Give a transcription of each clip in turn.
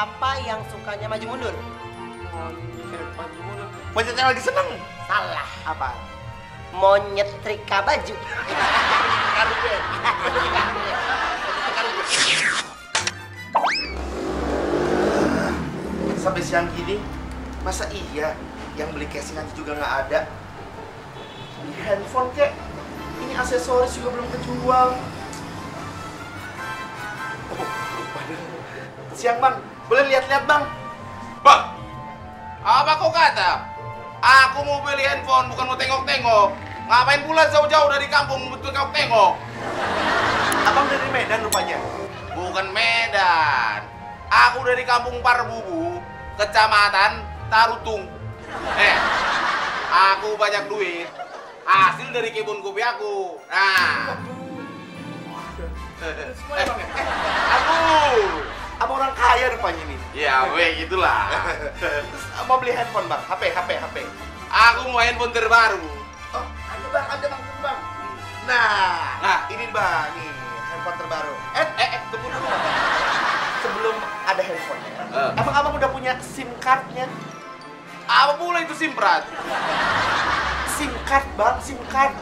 apa yang sukanya maju mundur? Monyet maju mundur. Monyetnya lagi seneng. Salah. Apa? Monyet trika baju. Sampai siang gini, masa iya yang beli casing aja juga nggak ada? Ini handphone kek, ini aksesoris juga belum kejual. Oh. Siang bang, boleh lihat-lihat bang? Bang, apa kau kata? Aku mau beli handphone, bukan mau tengok-tengok. Ngapain pula jauh-jauh dari kampung betul kau tengok? Abang dari Medan rupanya. Bukan Medan. Aku dari kampung Parbubu, kecamatan Tarutung. Eh, aku banyak duit. Hasil dari kebun kopi aku. Nah. Eh, aku. Kaya rupanya nih. Ya, weh gitulah. Terus mau beli handphone bang? HP, HP, HP. Aku mau handphone terbaru. Oh, ada bang, ada bang, tunggu bang. Nah, Nah. ini bang, nih handphone terbaru. Eh, eh, eh, tunggu dulu. Sebelum ada handphonenya, Eh. emang abang udah punya SIM cardnya? Apa pula itu simprat? SIM card bang, SIM card.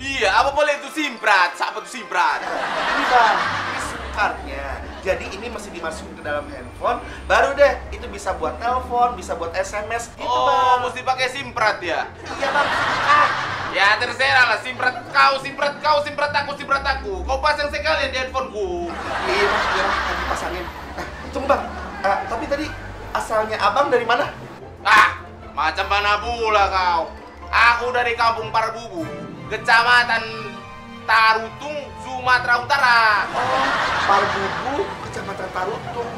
Iya, apa boleh itu simprat? Siapa itu simprat? Ini bang, ini SIM cardnya. Jadi ini masih dimasukin ke dalam handphone, baru deh itu bisa buat telepon, bisa buat SMS gitu Oh, bang. mesti pakai simprat ya? Iya bang, card. Ya terserah lah, simprat kau, simprat kau, simprat aku, simprat aku. Kau pasang sekalian di handphoneku. Iya bang, iya nanti pasangin. Eh, tunggu bang, Eh, tapi tadi asalnya abang dari mana? Ah, macam mana pula kau? Aku dari kampung Parbubu, kecamatan Tarutung, Sumatera Utara. Oh, Parbubu, Kecamatan Tarutung,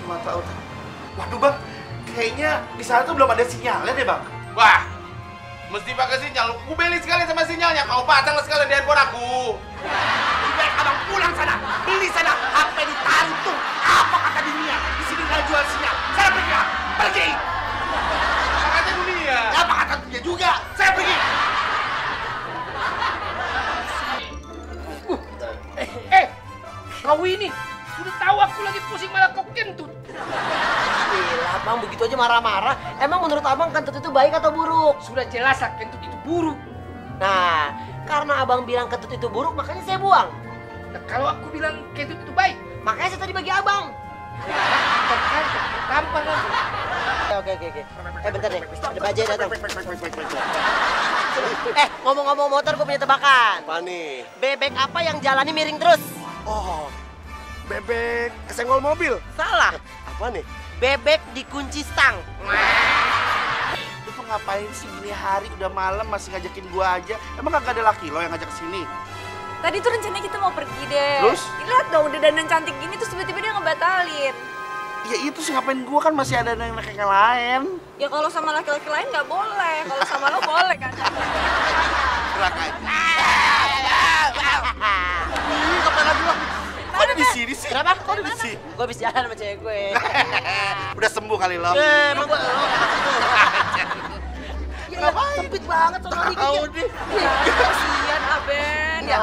Sumatera Utara. Waduh bang, kayaknya di sana tuh belum ada sinyalnya deh bang. Wah, mesti pakai sinyal. Aku beli sekali sama sinyalnya. Kau pasang sekalian di handphone aku. Udah tahu aku lagi pusing malah kau kentut. Gila, abang begitu aja marah-marah. Emang menurut abang kentut itu baik atau buruk? Sudah jelas lah kentut itu buruk. Nah, karena abang bilang kentut itu buruk, makanya saya buang. Nah, kalau aku bilang kentut itu baik, Makanya saya tadi bagi abang. tampar lagi. Oke, oke, oke. Eh, bentar deh. Ada bajai datang. Eh, ngomong-ngomong motor, gue punya tebakan. Apa nih? Bebek apa yang jalannya miring terus? Oh, bebek kesenggol mobil. Salah. Apa nih? Bebek dikunci stang. Lu tuh ngapain sih gini hari udah malam masih ngajakin gua aja? Emang kagak ada laki lo yang ngajak sini? Tadi tuh rencananya kita mau pergi deh. Terus? Lihat dong udah dandan cantik gini terus tiba-tiba dia ngebatalin. Ya itu sih ngapain gua kan masih ada yang lain. Ya kalau sama laki-laki lain nggak boleh. Kalau sama lo boleh kan. Kenapa? Kok di sini? Gue habis jalan sama cewek gue. Udah sembuh kali lo. Eh, emang gue Kenapa? Sempit banget sama Riki. Tahu deh. Kasian Aben. Ya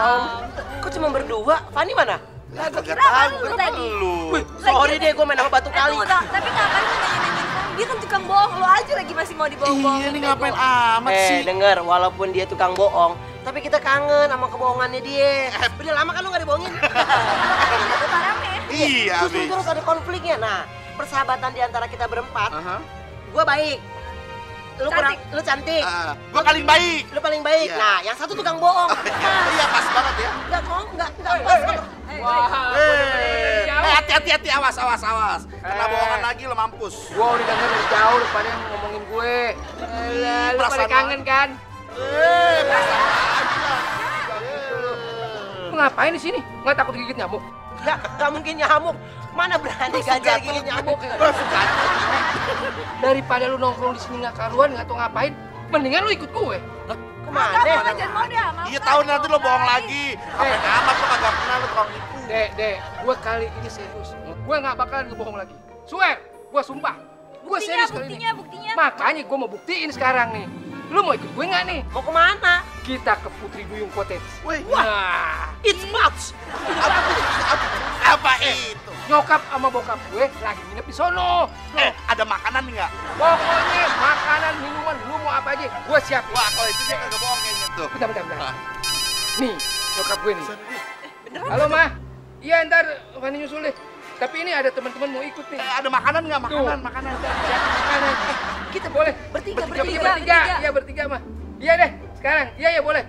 kok cuma berdua? Fanny mana? Lah, kagak kira tahu lu tadi. Wih, sorry deh, gue main sama batu Eh, kali. tapi ngapain lu nanya-nanyain kan? Dia kan tukang bohong. Lo aja lagi masih mau dibohong-bohongin. Iya nih ngapain amat Eh, sih? denger, walaupun dia tukang bohong, tapi kita kangen sama kebohongannya dia. Udah lama kan lu gak dibohongin? Justru Abi. terus ada konfliknya. Nah, persahabatan di antara kita berempat, Aha. gue baik. Lu kurang, Cantik. lu cantik. Ah, gua paling baik. Lu paling baik. Iya. Nah, yang satu tukang bohong. Iya, pas banget ya. Enggak kok, enggak, enggak pas. Eh, Wah, Eh, eh, hati hati hati awas awas awas. Kena bohongan lagi lo mampus. Gua udah denger dari jauh lu pada yang ngomongin gue. Lu pada kangen kan? Eh, perasaan aja. Lu ngapain di sini? Nggak takut digigit nyamuk? Enggak, enggak mungkin nyamuk. Mana berani gajah gigit nyamuk. Daripada lu nongkrong di sini nggak karuan, nggak tahu ngapain, mendingan lu ikut gue. Ke mana? Iya Kak. tahu nanti lo bohong lagi. Apa amat lo kagak pernah lo tukang nipu. Dek, dek, gue kali ini serius. Gue nggak bakalan ngebohong lagi. Swear, gue sumpah. Gue Buktinya, serius kali ini. buktinya, buktinya. Makanya gue mau buktiin sekarang nih. Lu mau ikut gue nggak nih? Mau ke mana? Kita ke Putri Duyung Cottage. Wih, Nah, It's much. apa, apa, apa itu? Nyokap sama bokap gue lagi nginep di sono. Eh, ada makanan nggak? Pokoknya makanan, minuman, lu mau apa aja, gue siapin. Wah, kalau itu dia kagak bohong kayaknya tuh. Bentar, bentar, bentar. Nih, nyokap gue nih. Halo, Mah. Iya, ntar Fani nyusul deh. Tapi ini ada teman-teman mau ikut nih. Eh, ada makanan nggak? Makanan, Tuh. makanan. Siapin makanan. Eh, kita boleh. Bertiga, Bertiga, bertiga, bertiga. bertiga. Iya, bertiga, Mah. Iya deh, sekarang. Iya, iya, boleh.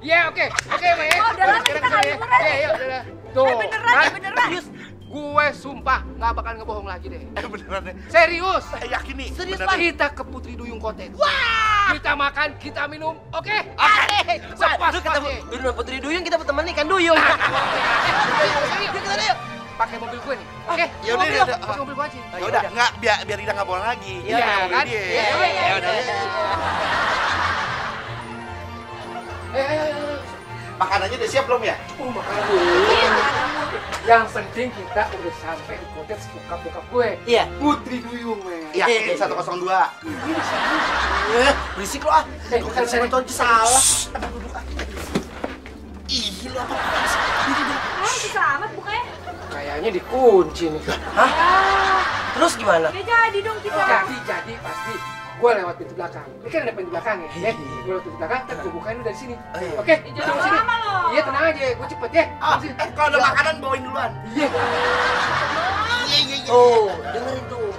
Iya, oke. Oke, Mah ya. Oh, udah lama kita ke sana nggak ya. liburan. Iya, iya, udah. Tuh. Eh, beneran, Hah? ya, beneran. Serius. Gue sumpah nggak bakal ngebohong lagi deh. Eh, beneran deh. Serius. Eh, yakin nih? Serius, beneran. Kita ke Putri Duyung Cottage. Wah! Kita makan, kita minum, oke? Oke. Lu kita dulu Putri Duyung kita berteman ikan duyung. Yuk, kita yuk. Pakai mobil gue nih, oke? Ya udah, ya udah. Pakai mobil gue aja. Ya udah, nggak biar biar Ida nggak bohong lagi. Iya, kan? Iya, iya, iya, iya. Eh, ayo, ayo, ayo. Makanannya udah siap belum ya? Oh, makanan. Yang penting kita udah sampai di cottage bokap-bokap gue. Iya. Putri Duyung, men. Yakin 102. Eh, berisik lo ah. Eh, Bukan bukan saya nonton salah. Ih, lu apa? Ah, susah amat bukanya. Kayaknya dikunci nih. Hah? Terus gimana? Ya jadi dong kita. Jadi, jadi pasti gue lewat pintu belakang. Ini kan ada pintu belakang ya, ya. Gue lewat pintu belakang, ntar gue bukain lu dari sini. iya. Oke, Jangan tunggu sini. Iya, tenang aja, gue cepet ya. Sini. eh, kalau ada makanan bawain duluan. Iya. Iya, iya, iya. Oh, dengerin tuh.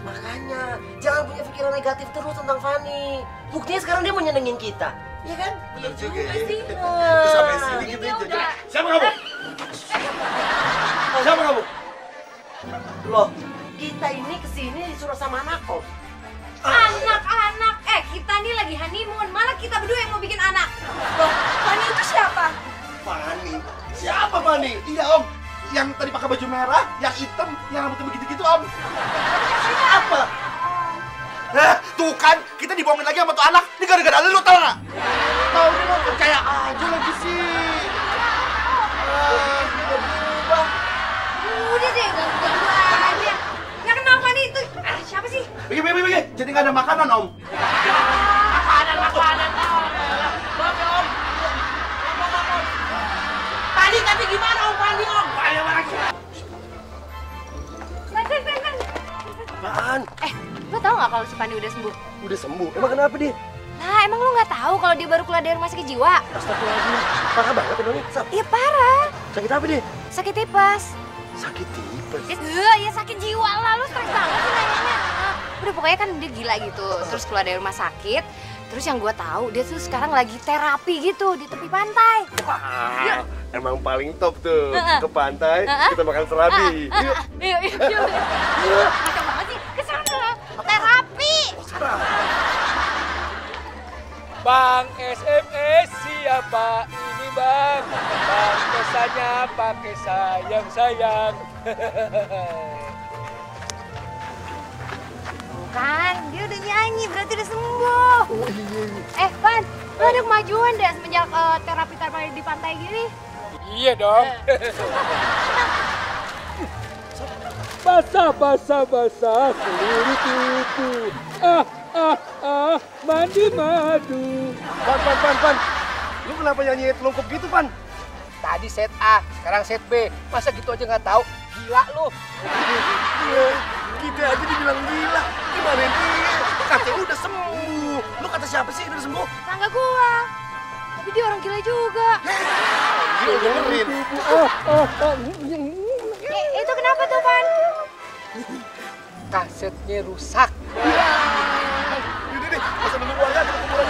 Makanya jangan punya pikiran negatif terus tentang Fanny. Buktinya sekarang dia mau nyenengin kita. Iya kan? Bener juga ya. sih. Terus sampai sini gitu Ya aja. udah. Siapa kamu? Siapa kamu? Loh, kita ini ke sini disuruh sama anak kok. Lagi honeymoon, malah kita berdua yang mau bikin anak. Loh, Fanny itu siapa? Fani. Siapa Fani? Iya om. Yang tadi pakai baju merah, yang hitam, yang rambutnya begitu-gitu om. Apa? Eh, tuh kan, kita dibohongin lagi sama tuh anak. Ini gara-gara lu tau gak? Tau nih lo percaya aja lagi sih. Ah, berubah. Udah deh, aja. Nggak kenal Fanny itu. Ah, siapa sih? Bagi, bagi, bagi. Jadi nggak ada makanan om. Lo tau nggak kalau si Fanny udah sembuh? Udah sembuh. Emang kenapa dia? Nah, emang lo nggak tahu kalau dia baru keluar dari rumah sakit jiwa? Astagfirullahaladzim. Parah banget emangnya. Iya parah, Sakit apa dia? sakit tipes. Sakit tipes. Eh, ya sakit jiwa lah, lo stres banget sih nanyanya. Udah pokoknya kan dia gila gitu, terus keluar dari rumah sakit. Terus yang gue tahu dia tuh sekarang lagi terapi gitu di tepi pantai. Ah, emang paling top tuh Heeh. ke pantai kita makan serabi. Ah, Yuk, yuk, yuk. Kacau banget sih, ke sana. Terapi. Bang SMS siapa ini bang? Bang pesannya pakai sayang sayang. Kan, dia udah nyanyi, berarti udah sembuh. Eh, Pan, lo ada kemajuan deh semenjak eh, terapi-terapi di pantai gini. iya dong. basah basah basah seluruh tubuh. Ah ah ah mandi madu. Pan, pan, pan, pan. Lu kenapa nyanyi telungkup gitu, Pan? Tadi set A, sekarang set B. Masa gitu aja nggak tahu? Gila lu. Iya, kita aja dibilang gila. Gimana dia? Katanya udah sembuh. Lu kata siapa sih udah sembuh? Tangga gua. Tapi dia orang gila juga. Gila dengerin. Ah ah ah. Eh, itu kenapa tuh, Pan? Kasetnya rusak sendiri masa nunggu warga kita kuburan